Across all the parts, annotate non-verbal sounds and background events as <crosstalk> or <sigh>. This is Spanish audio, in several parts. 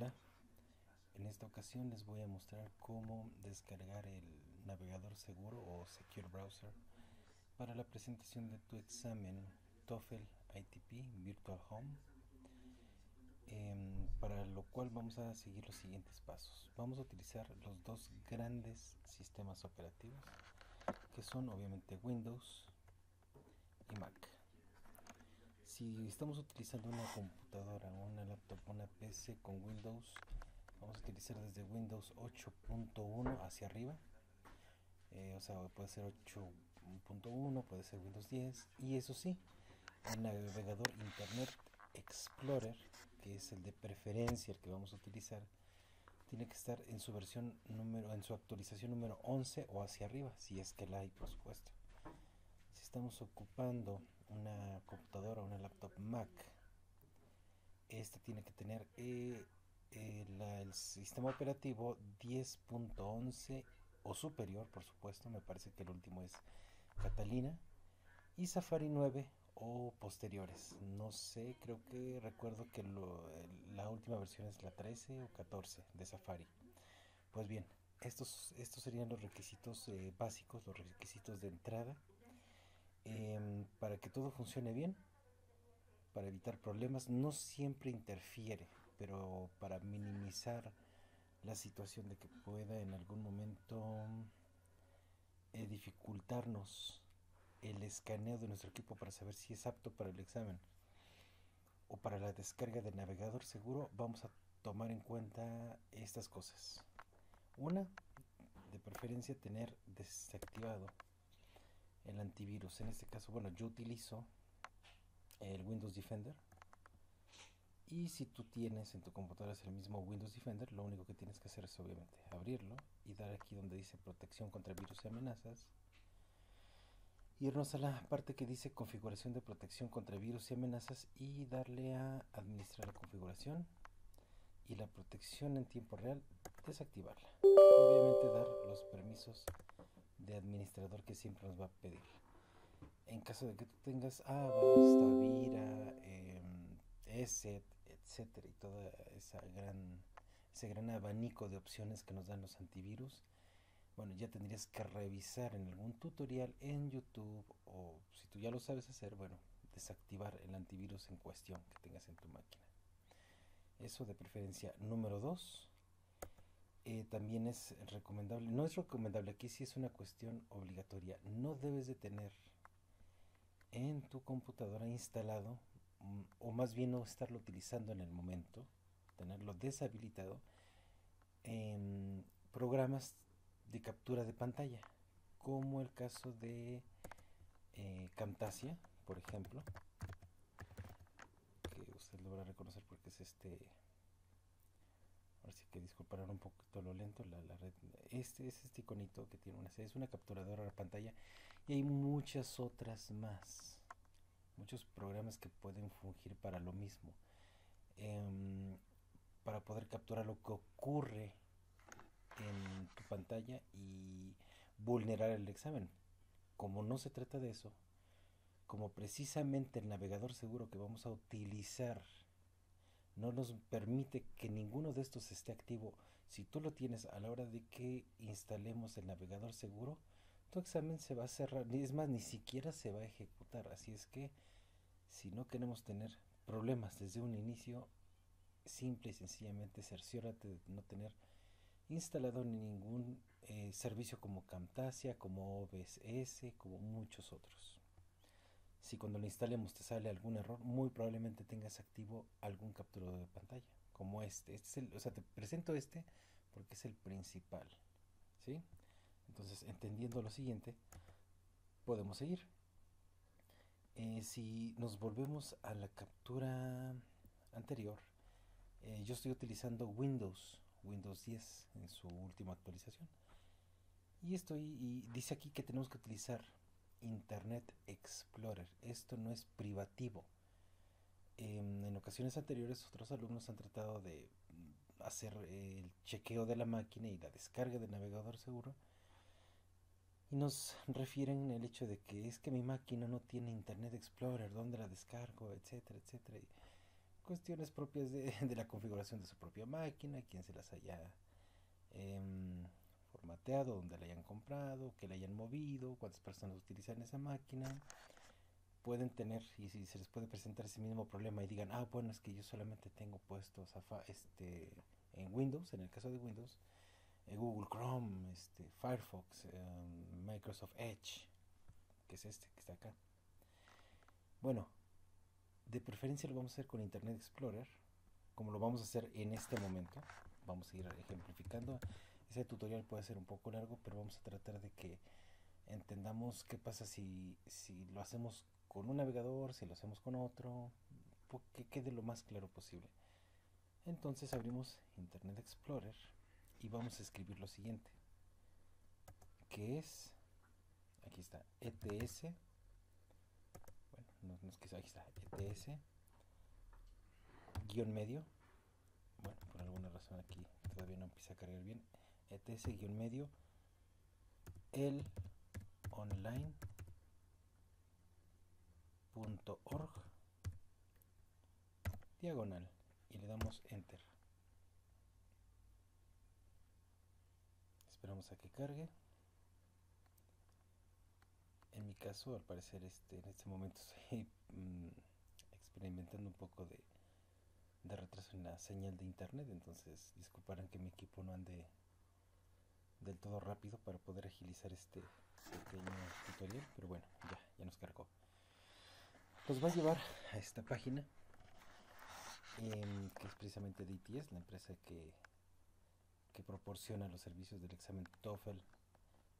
Hola, en esta ocasión les voy a mostrar cómo descargar el navegador seguro o Secure Browser para la presentación de tu examen TOEFL ITP Virtual Home em, para lo cual vamos a seguir los siguientes pasos. Vamos a utilizar los dos grandes sistemas operativos que son obviamente Windows y Mac si estamos utilizando una computadora, una laptop, una PC con Windows, vamos a utilizar desde Windows 8.1 hacia arriba. Eh, o sea, puede ser 8.1, puede ser Windows 10. Y eso sí, el navegador Internet Explorer, que es el de preferencia, el que vamos a utilizar, tiene que estar en su versión número, en su actualización número 11 o hacia arriba, si es que la hay, por supuesto. Si estamos ocupando una computadora, una laptop Mac, esta tiene que tener eh, eh, el sistema operativo 10.11 o superior, por supuesto, me parece que el último es Catalina, y Safari 9 o posteriores. No sé, creo que recuerdo que la última versión es la 13 o 14 de Safari. Pues bien, estos, estos serían los requisitos eh, básicos, los requisitos de entrada Em, para que todo funcione bien, para evitar problemas, no siempre interfiere, pero para minimizar la situación de que pueda en algún momento eh, dificultarnos el escaneo de nuestro equipo para saber si es apto para el examen o para la descarga del navegador seguro, vamos a tomar en cuenta estas cosas. Una, de preferencia tener desactivado el antivirus. En este caso, bueno, yo utilizo el Windows Defender. Y si tú tienes en tu computadora el mismo Windows Defender, lo único que tienes que hacer es obviamente abrirlo y dar aquí donde dice protección contra virus y amenazas. Irnos a la parte que dice configuración de protección contra virus y amenazas y darle a administrar la configuración y la protección en tiempo real desactivarla. obviamente dar los permisos administrador que siempre nos va a pedir. En caso de que tú tengas Avast, Tavira, eh, ESET, etcétera, y toda esa gran, ese gran abanico de opciones que nos dan los antivirus, bueno, ya tendrías que revisar en algún tutorial en YouTube o si tú ya lo sabes hacer, bueno, desactivar el antivirus en cuestión que tengas en tu máquina. Eso de preferencia. Número 2, eh, también es recomendable, no es recomendable, aquí sí es una cuestión obligatoria, no debes de tener en tu computadora instalado, mm, o más bien no estarlo utilizando en el momento, tenerlo deshabilitado, en programas de captura de pantalla, como el caso de eh, Camtasia, por ejemplo, que usted lo va a reconocer porque es este Así que disculparán un poquito lo lento, la, red. Este es este iconito que tiene una es una capturadora de pantalla y hay muchas otras más. Muchos programas que pueden fungir para lo mismo. Em, para poder capturar lo que ocurre en tu pantalla y vulnerar el examen. Como no se trata de eso, como precisamente el navegador seguro que vamos a utilizar no nos permite que ninguno de estos esté activo. Si tú lo tienes a la hora de que instalemos el navegador seguro, tu examen se va a cerrar, es más, ni siquiera se va a ejecutar. Así es que si no queremos tener problemas desde un inicio, simple y sencillamente cerciórate de no tener instalado ningún eh, servicio como Camtasia, como OBS, como muchos otros. Si cuando lo instalemos te sale algún error, muy probablemente tengas activo algún capturador de pantalla, como este. este es el, o sea, te presento este porque es el principal. ¿sí? Entonces, entendiendo lo siguiente, podemos seguir. Eh, si nos volvemos a la captura anterior, eh, yo estoy utilizando Windows, Windows 10 en su última actualización. Y estoy, y dice aquí que tenemos que utilizar Internet Explorer. Esto no es privativo. Em, en ocasiones anteriores otros alumnos han tratado de mm, hacer el chequeo de la máquina y la descarga del navegador seguro y nos refieren el hecho de que es que mi máquina no tiene Internet Explorer, ¿dónde la descargo? etcétera, etcétera. cuestiones propias <laughs> de, la configuración de su propia máquina, quien se las haya em, formateado, donde la hayan comprado, que la hayan movido, cuántas personas utilizan esa máquina. Pueden tener, y si se les puede presentar ese mismo problema y digan, ah, bueno, es que yo solamente tengo puestos este, en Windows, en el caso de Windows, Google Chrome, este, Firefox, Microsoft Edge, que es este que está acá. Bueno, de preferencia lo vamos a hacer con Internet Explorer, como lo vamos a hacer en este momento. Vamos a ir ejemplificando. Ese tutorial puede ser un poco largo, pero vamos a tratar de que entendamos qué pasa si, si lo hacemos con un navegador, si lo hacemos con otro, que quede lo más claro posible. Entonces abrimos Internet Explorer y vamos a escribir lo siguiente, que es, aquí está, ETS no, es que aquí está, ETS, guion medio, bueno, por alguna razón aquí todavía no empieza a cargar bien, ETS guion medio, el online.org diagonal y le damos enter. Esperamos a que cargue en mi caso, al parecer, este, en este momento <laughs> estoy mm, experimentando un poco de, retraso en la señal de internet, entonces disculparán que mi equipo no ande del todo rápido para poder agilizar este pequeño tutorial, pero bueno, ya, ya nos cargó. Los va a llevar a esta página, em, que es precisamente DTS, la empresa que, que proporciona los servicios del examen TOEFL,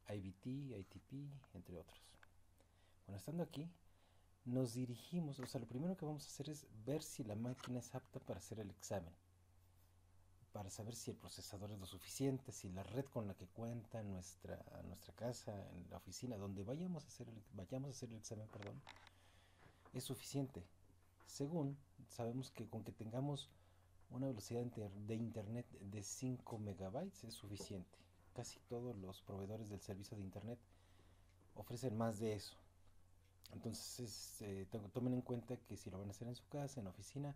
IBT, ITP, entre otros. Bueno, estando aquí, nos dirigimos, o sea, lo primero que vamos a hacer es ver si la máquina es apta para hacer el examen. Para saber si el procesador es lo suficiente, si la red con la que cuenta nuestra, nuestra casa, en la oficina, donde vayamos a hacer el, vayamos a hacer el examen, perdón, es suficiente. Según sabemos que con que tengamos una velocidad de internet de 5 megabytes es suficiente. Casi todos los proveedores del servicio de internet ofrecen más de eso. Entonces, eh, tomen en cuenta que si lo van a hacer en su casa, en la oficina,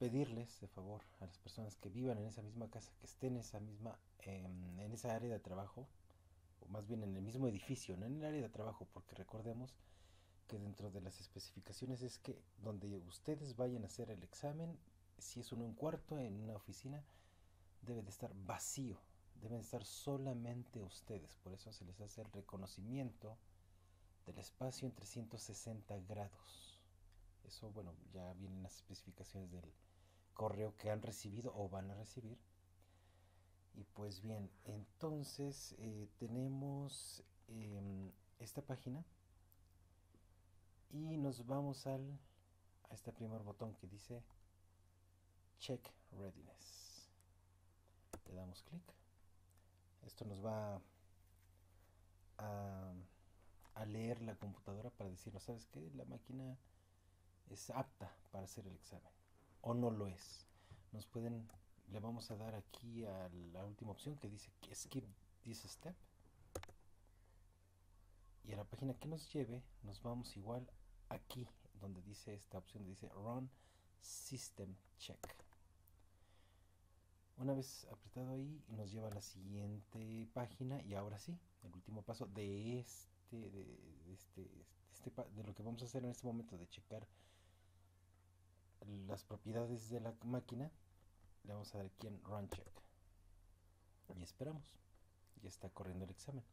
pedirles de favor a las personas que vivan en esa misma casa, que estén en esa misma, em, en esa área de trabajo, o más bien en el mismo edificio, no en el área de trabajo, porque recordemos que dentro de las especificaciones es que donde ustedes vayan a hacer el examen, si es uno un cuarto en una oficina, debe de estar vacío, deben estar solamente ustedes, por eso se les hace el reconocimiento del espacio en 360 grados. Eso, bueno, ya vienen las especificaciones del correo que han recibido o van a recibir. Y pues bien, entonces eh, tenemos em, esta página y nos vamos al, a este primer botón que dice Check Readiness. Le damos clic. Esto nos va a a leer la computadora para decirnos, ¿sabes qué? La máquina es apta para hacer el examen o no lo es. Nos pueden, le vamos a dar aquí a la última opción que dice skip this step. Y a la página que nos lleve, nos vamos igual aquí, donde dice esta opción, dice Run System Check. Una vez apretado ahí, nos lleva a la siguiente página y ahora sí, el último paso de este este, de, este, este, de lo que vamos a hacer en este momento, de checar las propiedades de la máquina, le vamos a dar aquí en Run Check. Y esperamos. Ya está corriendo el examen.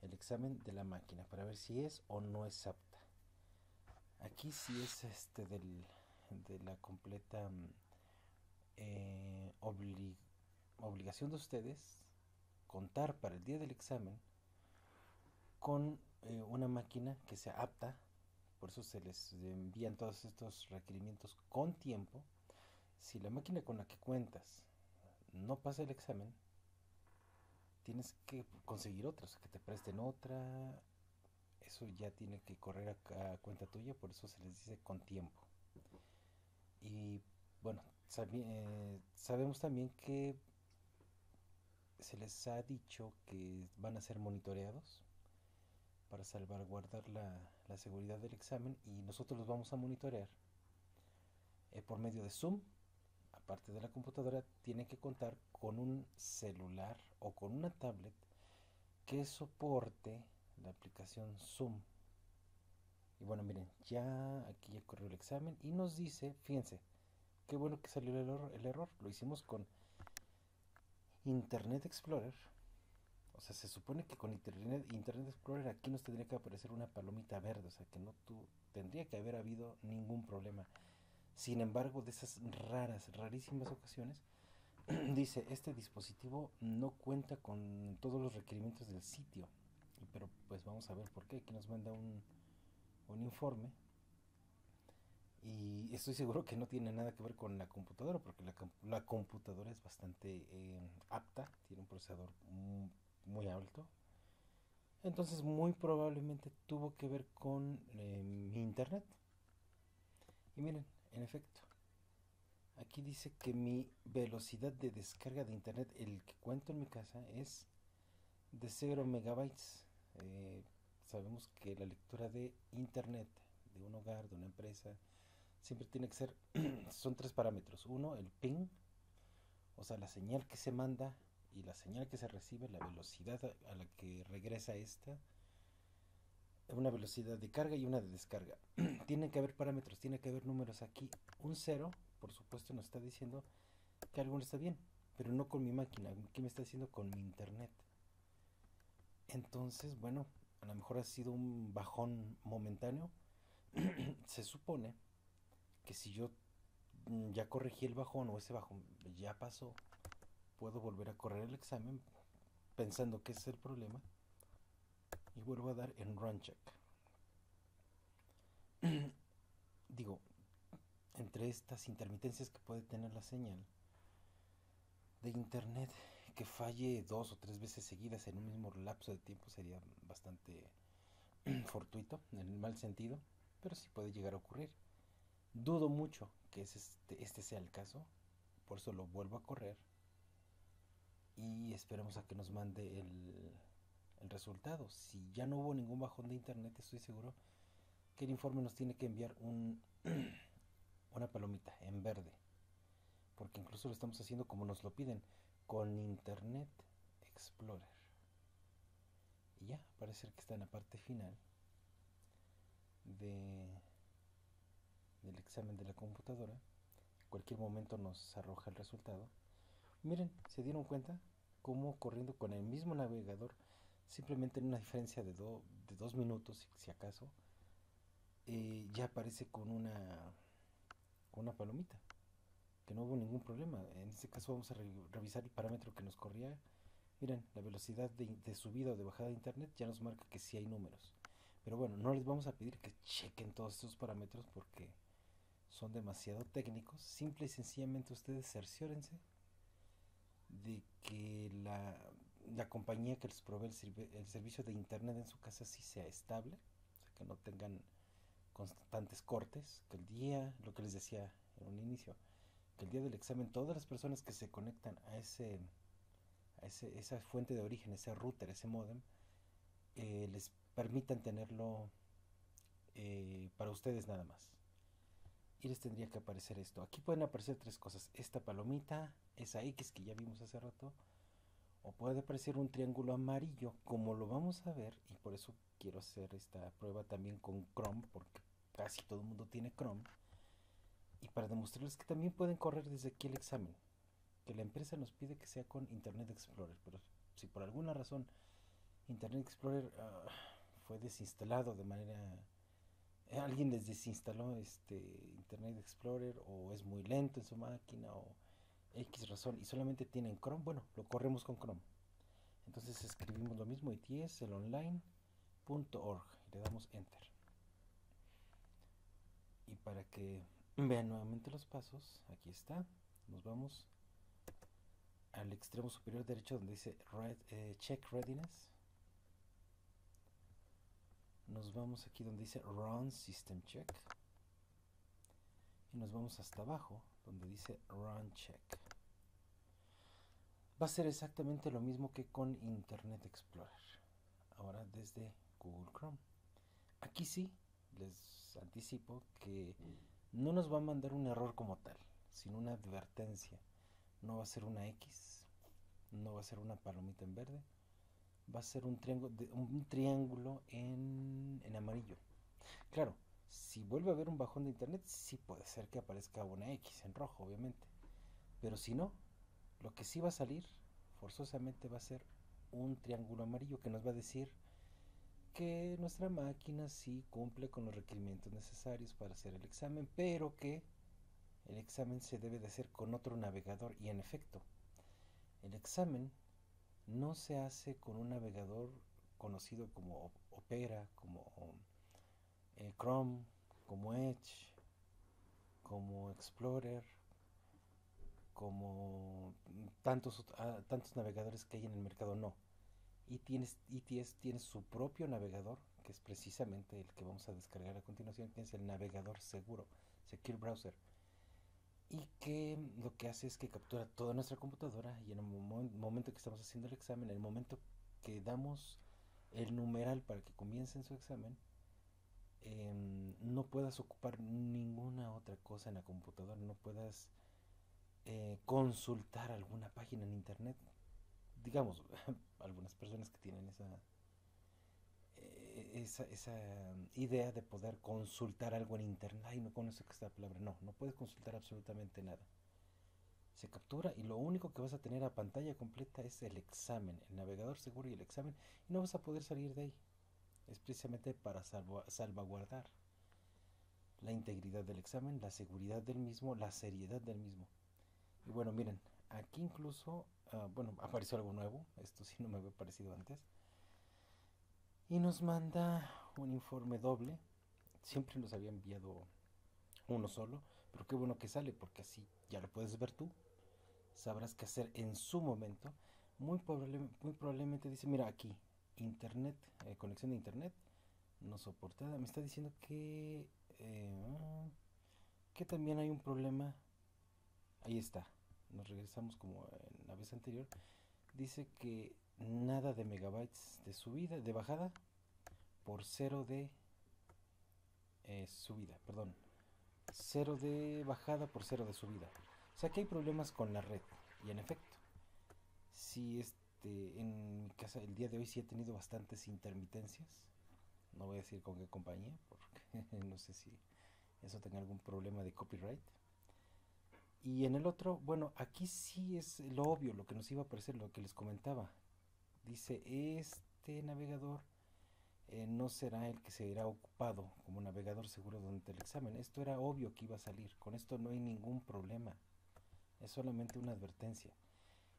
El examen de la máquina para ver si es o no es apta. Aquí sí es este del, de la completa mm, eh, obligación de ustedes contar para el día del examen con eh, una máquina que sea apta, por eso se les envían todos estos requerimientos con tiempo. Si la máquina con la que cuentas no pasa el examen, tienes que conseguir otra, que te presten otra. Eso ya tiene que correr a, cuenta tuya, por eso se les dice con tiempo. Y bueno, eh, sabemos también que se les ha dicho que van a ser monitoreados para salvaguardar la, seguridad del examen y nosotros los vamos a monitorear. eh, por medio de Zoom, aparte de la computadora, tiene que contar con un celular o con una tablet que soporte la aplicación Zoom. Y bueno, miren, ya aquí ya corrió el examen y nos dice, fíjense, qué bueno que salió el error, el error. Lo hicimos con Internet Explorer. O sea, se supone que con Internet, Internet Explorer aquí nos tendría que aparecer una palomita verde, o sea, que no tu, tendría que haber habido ningún problema. Sin embargo, de esas raras, rarísimas ocasiones, <clears throat> dice, este dispositivo no cuenta con todos los requerimientos del sitio. Pero pues vamos a ver por qué. Aquí nos manda un, un informe y estoy seguro que no tiene nada que ver con la computadora porque la, la computadora es bastante eh, apta, tiene un procesador muy, alto. Entonces muy probablemente tuvo que ver con eh, mi internet. Y miren, en efecto, aquí dice que mi velocidad de descarga de internet, el que cuento en mi casa, es de 0 megabytes. Eh, sabemos que la lectura de internet de un hogar, de una empresa, siempre tiene que ser, <clears throat> son tres parámetros. Uno, el ping, o sea, la señal que se manda y la señal que se recibe, la velocidad a, la que regresa esta, una velocidad de carga y una de descarga. <clears throat> tiene que haber parámetros, tiene que haber números aquí. Un cero, por supuesto, nos está diciendo que algo no está bien, pero no con mi máquina, ¿qué me está diciendo con mi internet? Entonces, bueno, a lo mejor ha sido un bajón momentáneo. <clears throat> se supone que si yo ya corregí el bajón o ese bajón ya pasó, puedo volver a correr el examen pensando que es el problema y vuelvo a dar en run check. <clears throat> Digo, entre estas intermitencias que puede tener la señal de internet que falle dos o tres veces seguidas en un mismo lapso de tiempo sería bastante <clears throat> fortuito, en el mal sentido, pero sí puede llegar a ocurrir. Dudo mucho que este, este sea el caso, por eso lo vuelvo a correr y esperemos a que nos mande el, el resultado. Si ya no hubo ningún bajón de internet, estoy seguro que el informe nos tiene que enviar un, <clears throat> una palomita en verde, porque incluso lo estamos haciendo como nos lo piden con Internet Explorer. Y ya, parece que está en la parte final de, del examen de la computadora. En cualquier momento nos arroja el resultado. Miren, ¿se dieron cuenta? Cómo corriendo con el mismo navegador, simplemente en una diferencia de, de dos minutos, si acaso, eh, ya aparece con una, con una palomita que no hubo ningún problema. En este caso vamos a revisar el parámetro que nos corría. Miren, la velocidad de, subida o de bajada de internet ya nos marca que sí hay números. Pero bueno, no les vamos a pedir que chequen todos estos parámetros porque son demasiado técnicos. Simple y sencillamente ustedes cerciórense de que la, la compañía que les provee el, servicio de internet en su casa sí sea estable, o sea, que no tengan constantes cortes, que el día, lo que les decía en un inicio, que el día del examen todas las personas que se conectan a ese, a ese esa fuente de origen, ese router, ese modem, eh, les permitan tenerlo eh, para ustedes nada más. Y les tendría que aparecer esto. Aquí pueden aparecer tres cosas. Esta palomita, esa X que ya vimos hace rato. O puede aparecer un triángulo amarillo, como lo vamos a ver. Y por eso quiero hacer esta prueba también con Chrome, porque casi todo el mundo tiene Chrome y para demostrarles que también pueden correr desde aquí el examen, que la empresa nos pide que sea con Internet Explorer, pero si por alguna razón Internet Explorer uh, fue desinstalado de manera alguien les desinstaló este Internet Explorer o es muy lento en su máquina o X razón y solamente tienen Chrome, bueno, lo corremos con Chrome. Entonces escribimos lo mismo, itsel-online.org y le damos enter. Y para que Vean nuevamente los pasos. Aquí está. Nos vamos al extremo superior derecho donde dice eh, Check Readiness. Nos vamos aquí donde dice Run System Check. Y nos vamos hasta abajo donde dice Run Check. Va a ser exactamente lo mismo que con Internet Explorer. Ahora desde Google Chrome. Aquí sí, les anticipo que no nos va a mandar un error como tal, sino una advertencia. No va a ser una X, no va a ser una palomita en verde, va a ser un triángulo, en amarillo. Claro, si vuelve a haber un bajón de internet, sí puede ser que aparezca una X en rojo, obviamente. Pero si no, lo que sí va a salir forzosamente va a ser un triángulo amarillo que nos va a decir que nuestra máquina sí cumple con los requerimientos necesarios para hacer el examen, pero que el examen se debe de hacer con otro navegador y en efecto, el examen no se hace con un navegador conocido como Opera, como eh, Chrome, como Edge, como Explorer, como tantos, ah, tantos navegadores que hay en el mercado, no. Y tienes, ETS tiene su propio navegador, que es precisamente el que vamos a descargar a continuación, que es el navegador seguro, Secure Browser. Y que lo que hace es que captura toda nuestra computadora y en el momento que estamos haciendo el examen, en el momento que damos el numeral para que comiencen su examen, em, no puedas ocupar ninguna otra cosa en la computadora, no puedas eh, consultar alguna página en internet. Digamos, <laughs> algunas personas que tienen esa, eh, esa, esa, idea de poder consultar algo en internet. Ay, no conozco esta palabra. No, no puedes consultar absolutamente nada. Se captura y lo único que vas a tener a pantalla completa es el examen, el navegador seguro y el examen. Y no vas a poder salir de ahí. Es precisamente para salvaguardar la integridad del examen, la seguridad del mismo, la seriedad del mismo. Y bueno, miren, aquí incluso, uh, bueno, apareció algo nuevo, esto sí no me había parecido antes. Y nos manda un informe doble. Siempre nos había enviado uno solo, pero qué bueno que sale porque así ya lo puedes ver tú. Sabrás qué hacer en su momento. Muy, probable, muy probablemente dice, mira aquí, internet, eh, conexión de internet, no soportada. Me está diciendo que, eh, que también hay un problema ahí está, nos regresamos como en la vez anterior, dice que nada de megabytes de subida, de bajada, por cero de eh, subida, perdón, cero de bajada por cero de subida. O sea que hay problemas con la red, y en efecto, si este, en mi casa el día de hoy sí he tenido bastantes intermitencias, no voy a decir con qué compañía, porque <laughs> no sé si eso tenga algún problema de copyright y en el otro, bueno, aquí sí es lo obvio, lo que nos iba a aparecer, lo que les comentaba. Dice, este navegador eh, no será el que se irá ocupado como navegador seguro durante el examen. Esto era obvio que iba a salir. Con esto no hay ningún problema. Es solamente una advertencia.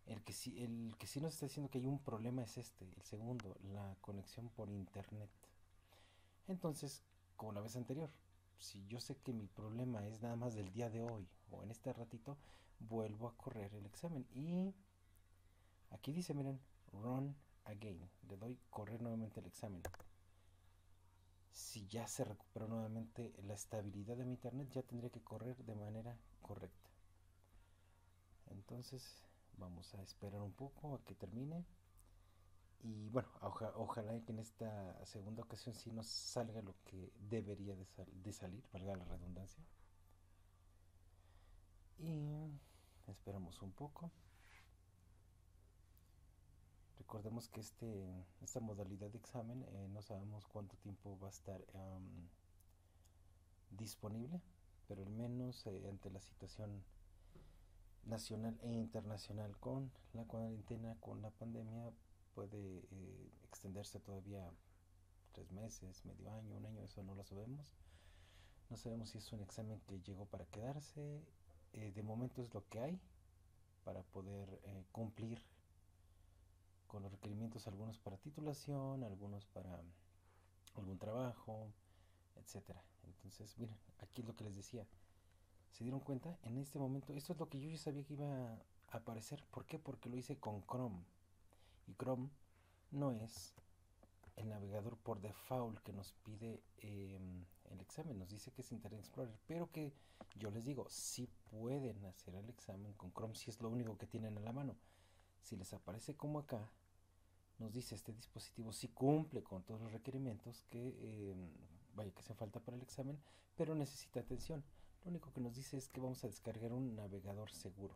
El que sí, el que sí nos está diciendo que hay un problema es este, el segundo, la conexión por internet. Entonces, como la vez anterior, si yo sé que mi problema es nada más del día de hoy o en este ratito, vuelvo a correr el examen. Y aquí dice, miren, run again. Le doy correr nuevamente el examen. Si ya se recuperó nuevamente la estabilidad de mi internet, ya tendría que correr de manera correcta. Entonces, vamos a esperar un poco a que termine. Y bueno, ojalá que en esta segunda ocasión sí nos salga lo que debería de, salir, valga la redundancia. Y esperamos un poco. Recordemos que este, esta modalidad de examen eh, no sabemos cuánto tiempo va a estar disponible, pero al menos eh, ante la situación nacional e internacional con la cuarentena, con la pandemia, puede eh, extenderse todavía tres meses, medio año, un año, eso no lo sabemos. No sabemos si es un examen que llegó para quedarse. Eh, de momento es lo que hay para poder eh, cumplir con los requerimientos, algunos para titulación, algunos para algún trabajo, etcétera. Entonces, miren, aquí es lo que les decía. ¿Se dieron cuenta? En este momento, esto es lo que yo ya sabía que iba a aparecer. ¿Por qué? Porque lo hice con Chrome. Y Chrome no es el navegador por default que nos pide em, el examen. Nos dice que es Internet Explorer, pero que yo les digo, si pueden hacer el examen con Chrome si es lo único que tienen a la mano. Si les aparece como acá, nos dice este dispositivo si cumple con todos los requerimientos que em, vaya que hace falta para el examen, pero necesita atención. lo único que nos dice es que vamos a descargar un navegador seguro.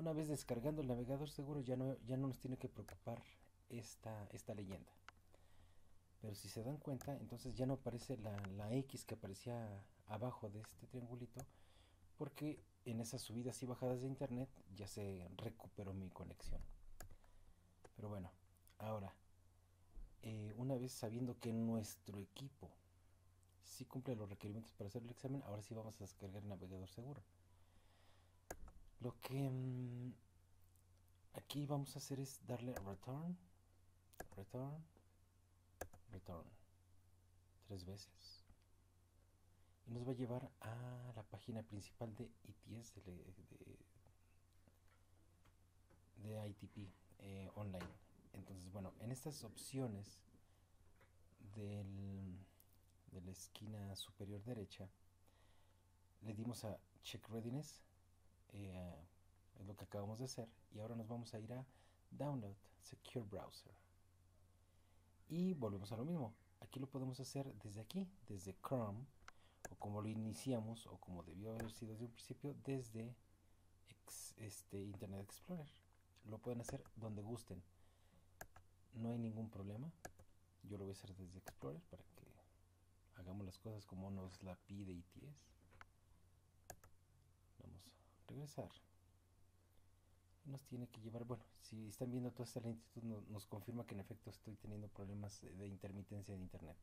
Una vez descargando el navegador seguro ya no, ya no nos tiene que preocupar esta, esta leyenda. Pero si se dan cuenta, entonces ya no aparece la, la X que aparecía abajo de este triangulito, porque en esas subidas y bajadas de internet ya se recuperó mi conexión. Pero bueno, ahora, eh, una vez sabiendo que nuestro equipo sí cumple los requerimientos para hacer el examen, ahora sí vamos a descargar el navegador seguro. Lo que mm, aquí vamos a hacer es darle return, return, return, tres veces. Y nos va a llevar a la página principal de ITS, de, de, ITP eh, online. Entonces, bueno, en estas opciones del, de la esquina superior derecha, le dimos a Check Readiness, eh, es lo que acabamos de hacer, y ahora nos vamos a ir a Download Secure Browser. Y volvemos a lo mismo, aquí lo podemos hacer desde aquí, desde Chrome, o como lo iniciamos, o como debió haber sido desde un principio, desde este Internet Explorer. Lo pueden hacer donde gusten no hay ningún problema. Yo lo voy a hacer desde Explorer para que hagamos las cosas como nos la pide ITS. Regresar. Nos tiene que llevar, bueno, si están viendo toda esta lentitud nos confirma que en efecto estoy teniendo problemas de intermitencia de internet.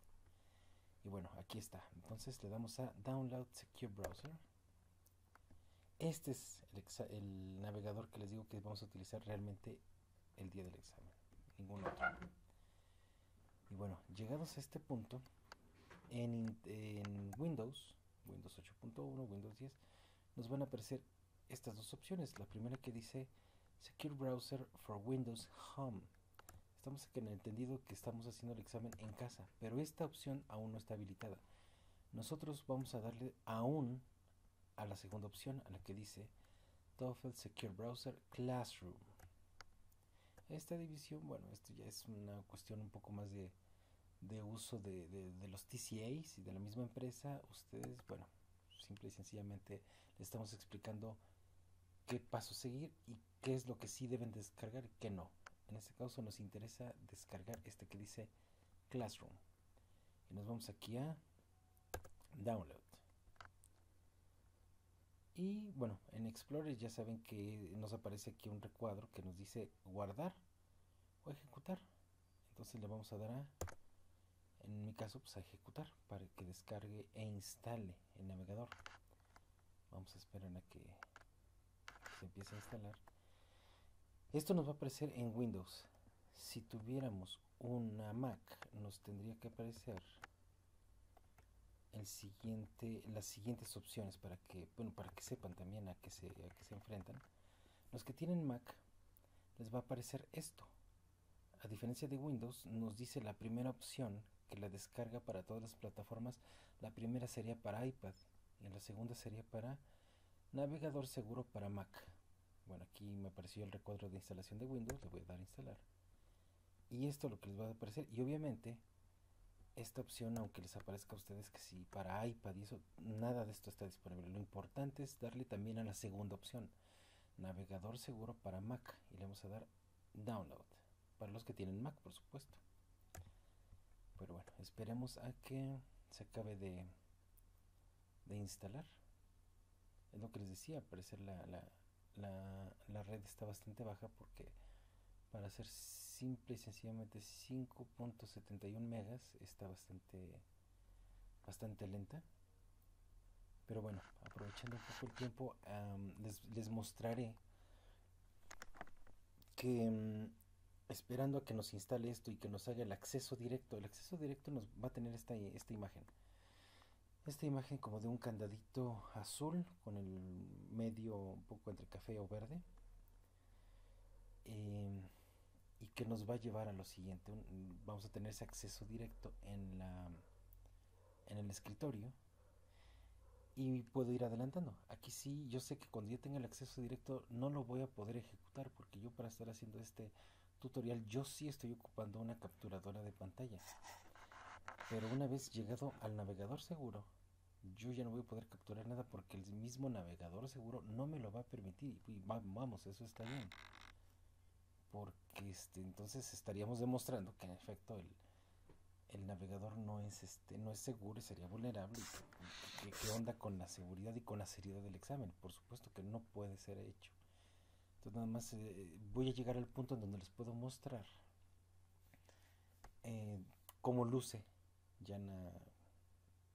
Y bueno, aquí está. Entonces le damos a Download Secure Browser. Este es el, el navegador que les digo que vamos a utilizar realmente el día del examen ningún otro. Y bueno, llegados a este punto, en, Windows, Windows 8.1, Windows 10, nos van a aparecer estas dos opciones. La primera que dice Secure Browser for Windows Home. Estamos en el entendido que estamos haciendo el examen en casa, pero esta opción aún no está habilitada. Nosotros vamos a darle aún a la segunda opción, a la que dice TOEFL Secure Browser Classroom. Esta división, bueno, esto ya es una cuestión un poco más de, uso de, los TCAs y de la misma empresa. Ustedes, bueno, simple y sencillamente le estamos explicando qué paso seguir y qué es lo que sí deben descargar y qué no. En este caso nos interesa descargar este que dice Classroom. Y nos vamos aquí a Download. Y bueno, en Explorer ya saben que nos aparece aquí un recuadro que nos dice guardar o ejecutar. Entonces le vamos a dar a, en mi caso, pues a ejecutar para que descargue e instale el navegador. Vamos a esperar a que se empiece a instalar. Esto nos va a aparecer en Windows. Si tuviéramos una Mac, nos tendría que aparecer el siguiente, las siguientes opciones para que, bueno, para que sepan también a qué se, a qué se enfrentan. Los que tienen Mac les va a aparecer esto. A diferencia de Windows, nos dice la primera opción que la descarga para todas las plataformas. La primera sería para iPad y la segunda sería para navegador seguro para Mac. Bueno, aquí me apareció el recuadro de instalación de Windows, le voy a dar instalar. Y esto es lo que les va a aparecer. Y obviamente esta opción, aunque les aparezca a ustedes que si para iPad y eso, nada de esto está disponible. Lo importante es darle también a la segunda opción, navegador seguro para Mac, y le vamos a dar download, para los que tienen Mac, por supuesto. Pero bueno, esperemos a que se acabe de, de instalar. Lo que les decía, parecer la, la, la, la red está bastante baja porque para hacer simple y sencillamente 5.71 megas está bastante bastante lenta. Pero bueno aprovechando un poco el tiempo les, mostraré que mm, esperando a que nos instale esto y que nos haga el acceso directo el acceso directo nos va a tener esta, esta imagen esta imagen como de un candadito azul con el medio un poco entre café o verde eh, y que nos va a llevar a lo siguiente. vamos a tener ese acceso directo en, la, en el escritorio y puedo ir adelantando. Aquí sí, yo sé que cuando yo tenga el acceso directo no lo voy a poder ejecutar porque yo para estar haciendo este tutorial yo sí estoy ocupando una capturadora de pantalla. Pero una vez llegado al navegador seguro, yo ya no voy a poder capturar nada porque el mismo navegador seguro no me lo va a permitir. Y vamos, eso está bien. Porque este, entonces estaríamos demostrando que en efecto el, el navegador no es este no es seguro y sería vulnerable. ¿Qué, onda con la seguridad y con la seriedad del examen? Por supuesto que no puede ser hecho. Entonces nada más eh, voy a llegar al punto en donde les puedo mostrar eh, cómo luce ya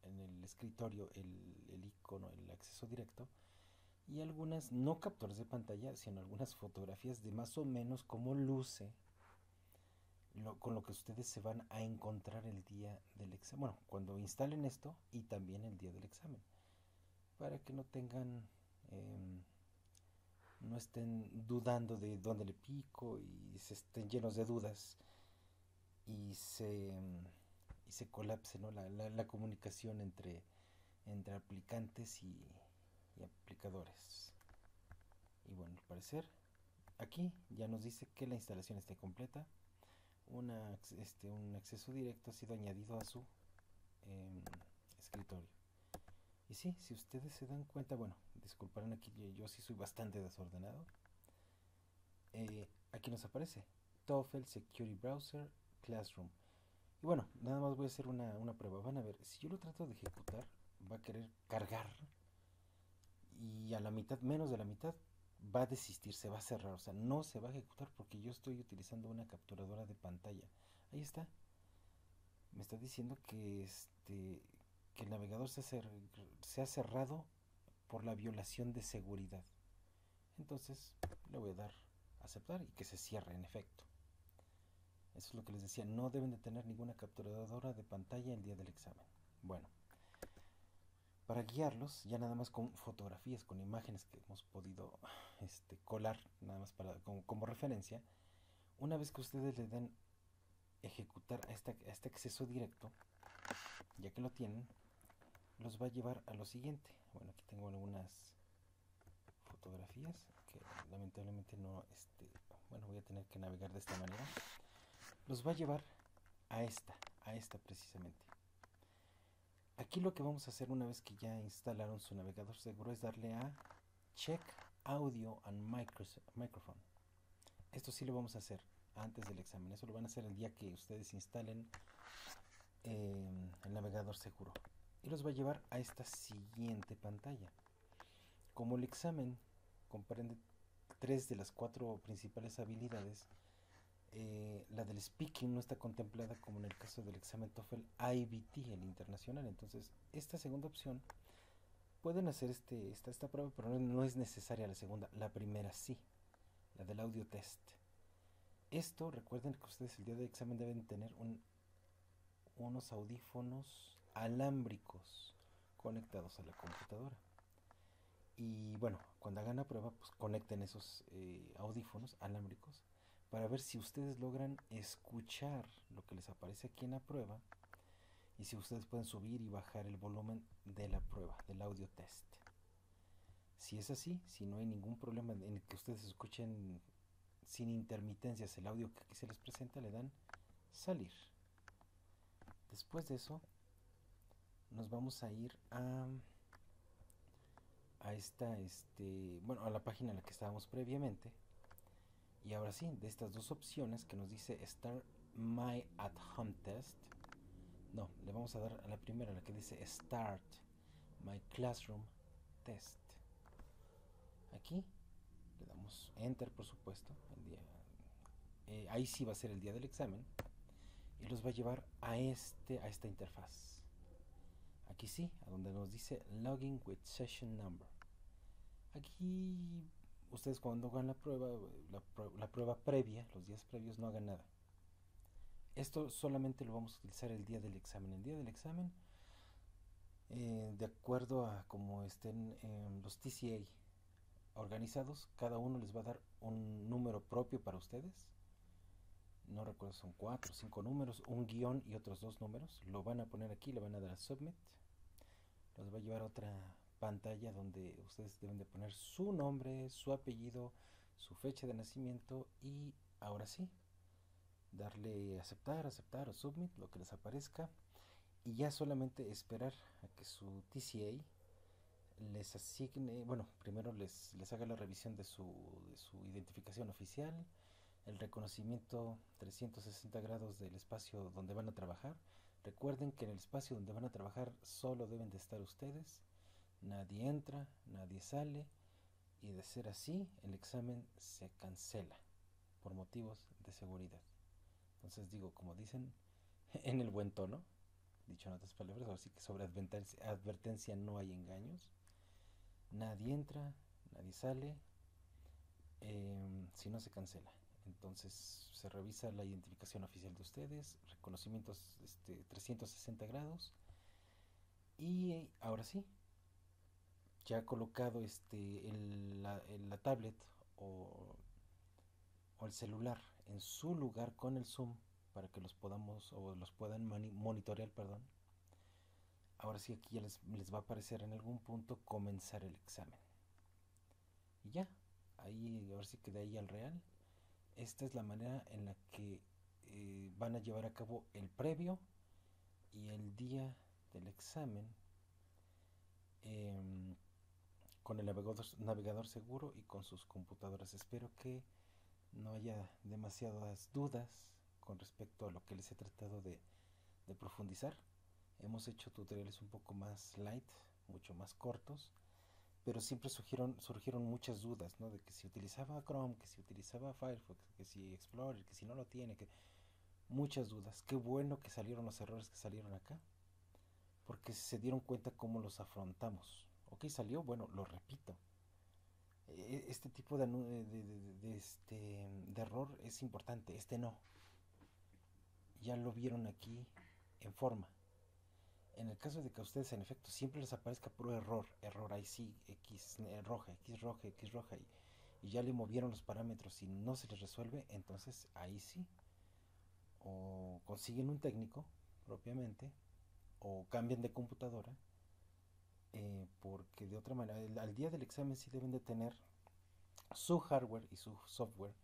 en, el escritorio el, el icono, el acceso directo y algunas no capturas de pantalla, sino algunas fotografías de más o menos cómo luce con lo que ustedes se van a encontrar el día del examen. Bueno, cuando instalen esto y también el día del examen. Para que no tengan, em, no estén dudando de dónde le pico y se estén llenos de dudas y se, em, se colapse la, comunicación entre, entre aplicantes y, aplicadores. Y bueno, al parecer aquí ya nos dice que la instalación está completa una, este, un acceso directo ha sido añadido a su em, escritorio. Y sí, si ustedes se dan cuenta, bueno, disculparán aquí, yo, sí soy bastante desordenado. Eh, aquí nos aparece TOEFL Security Browser Classroom. Y bueno, nada más voy a hacer una, una prueba. Van a ver, si yo lo trato de ejecutar, va a querer cargar. Y a la mitad, menos de la mitad, va a desistir, se va a cerrar, o sea, no se va a ejecutar porque yo estoy utilizando una capturadora de pantalla. Ahí está. Me está diciendo que este que el navegador se, se ha cerrado por la violación de seguridad. Entonces le voy a dar aceptar y que se cierre en efecto. Eso es lo que les decía, no deben de tener ninguna capturadora de pantalla el día del examen. Bueno, para guiarlos, ya nada más con fotografías, con imágenes que hemos podido este, colar, nada más para, como, referencia, una vez que ustedes le den ejecutar este, a este acceso directo, ya que lo tienen, los va a llevar a lo siguiente. Bueno, aquí tengo algunas fotografías que lamentablemente no, este, bueno, voy a tener que navegar de esta manera. Los va a llevar a esta, a esta precisamente. Aquí lo que vamos a hacer una vez que ya instalaron su navegador seguro es darle a Check Audio and Microphone. Esto sí lo vamos a hacer antes del examen. Eso lo van a hacer el día que ustedes instalen em, el navegador seguro. Y los va a llevar a esta siguiente pantalla. Como el examen comprende tres de las cuatro principales habilidades, eh, la del speaking no está contemplada como en el caso del examen TOEFL IBT, el internacional. Entonces, esta segunda opción pueden hacer este, esta, esta prueba, pero no, es necesaria la segunda. La primera sí, la del audio test. Esto, recuerden que ustedes el día del examen deben tener unos audífonos alámbricos conectados a la computadora. Y bueno, cuando hagan la prueba, pues conecten esos eh, audífonos alámbricos para ver si ustedes logran escuchar lo que les aparece aquí en la prueba y si ustedes pueden subir y bajar el volumen de la prueba, del audio test. Si es así, si no hay ningún problema en que ustedes escuchen sin intermitencias el audio que aquí se les presenta, le dan salir. Después de eso, nos vamos a ir a, a esta, este, bueno, a la página en la que estábamos previamente y ahora sí, de estas dos opciones que nos dice Start My at Home Test, no, le vamos a dar a la primera, la que dice Start My Classroom Test. Aquí le damos Enter, por supuesto. Eh, ahí sí va a ser el día del examen. Y los va a llevar a, este, a esta interfaz. Aquí sí, a donde nos dice Login with Session Number. Aquí ustedes cuando hagan la prueba, la, prueba previa, los días previos, no hagan nada. Esto solamente lo vamos a utilizar el día del examen. El día del examen, eh, de acuerdo a cómo estén los TCA organizados, cada uno les va a dar un número propio para ustedes. No recuerdo, son cuatro o cinco números, un guion y otros dos números. Lo van a poner aquí, le van a dar a Submit. Los va a llevar otra pantalla donde ustedes deben de poner su nombre, su apellido, su fecha de nacimiento y ahora sí, darle aceptar, aceptar o submit, lo que les aparezca. y ya solamente esperar a que su TCA les asigne, bueno, primero les, haga la revisión de su, de su identificación oficial, el reconocimiento 360 grados del espacio donde van a trabajar. Recuerden que en el espacio donde van a trabajar solo deben de estar ustedes, nadie entra, nadie sale y de ser así el examen se cancela por motivos de seguridad. Entonces digo, como dicen <laughs> en el buen tono, dicho en otras palabras, así que sobre advertencia, advertencia no hay engaños. Nadie entra, nadie sale, eh, si no se cancela. Entonces se revisa la identificación oficial de ustedes, reconocimientos este, 360 grados y ahora sí, ya colocado este, el, la, tablet o, el celular en su lugar con el zoom para que los podamos o los puedan monitorear, perdón. Ahora sí aquí ya les, les va a aparecer en algún punto comenzar el examen. Y ya, ahí ahora sí que de ahí al real esta es la manera en la que eh, van a llevar a cabo el previo y el día del examen eh, con el navegador, navegador seguro y con sus computadoras. Espero que no haya demasiadas dudas con respecto a lo que les he tratado de, de profundizar. Hemos hecho tutoriales un poco más light, mucho más cortos pero siempre surgieron, surgieron muchas dudas, ¿no? De que si utilizaba Chrome, que si utilizaba Firefox, que si Explorer, que si no lo tiene, que muchas dudas. Qué bueno que salieron los errores que salieron acá, porque se dieron cuenta cómo los afrontamos. Ok, salió, bueno, lo repito. E, este tipo de, de, este, de error es importante, este no. Ya lo vieron aquí en forma. En el caso de que a ustedes en efecto siempre les aparezca puro error, error ahí sí, X eh, roja, X roja, X roja, y, y, ya le movieron los parámetros y no se les resuelve, entonces ahí sí, o consiguen un técnico propiamente, o cambian de computadora, eh, porque de otra manera, al día del examen sí deben de tener su hardware y su software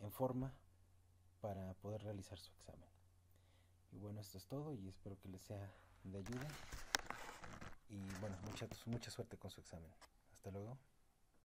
en forma para poder realizar su examen. Y bueno, esto es todo y espero que les sea de ayuda. Y bueno, mucha, mucha suerte con su examen. Hasta luego.